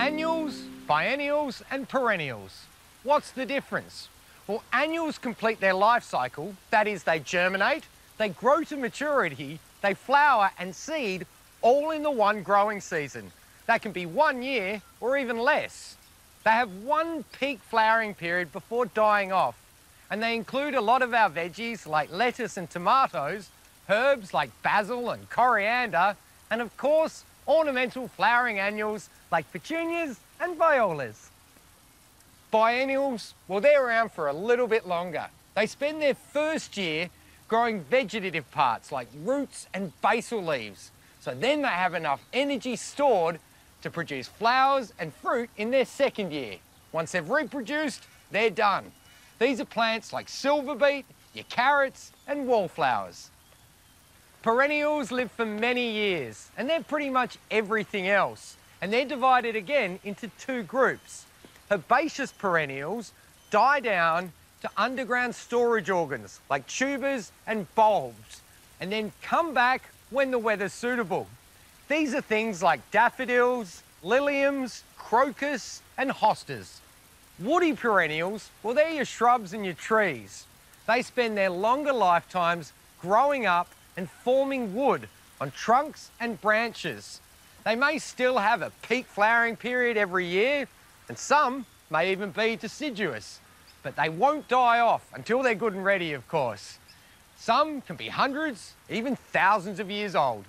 Annuals, biennials and perennials. What's the difference? Well, annuals complete their life cycle, that is, they germinate, they grow to maturity, they flower and seed all in the one growing season. That can be one year or even less. They have one peak flowering period before dying off, and they include a lot of our veggies like lettuce and tomatoes, herbs like basil and coriander, and of course, ornamental flowering annuals like petunias and violas. Biennials, well, they're around for a little bit longer. They spend their first year growing vegetative parts like roots and basal leaves. So then they have enough energy stored to produce flowers and fruit in their second year. Once they've reproduced, they're done. These are plants like silver beet, your carrots and wallflowers. Perennials live for many years and they're pretty much everything else. And they're divided again into two groups. Herbaceous perennials die down to underground storage organs like tubers and bulbs and then come back when the weather's suitable. These are things like daffodils, liliums, crocus and hostas. Woody perennials, well they're your shrubs and your trees. They spend their longer lifetimes growing up and forming wood on trunks and branches. They may still have a peak flowering period every year, and some may even be deciduous, but they won't die off until they're good and ready, of course. Some can be hundreds, even thousands of years old.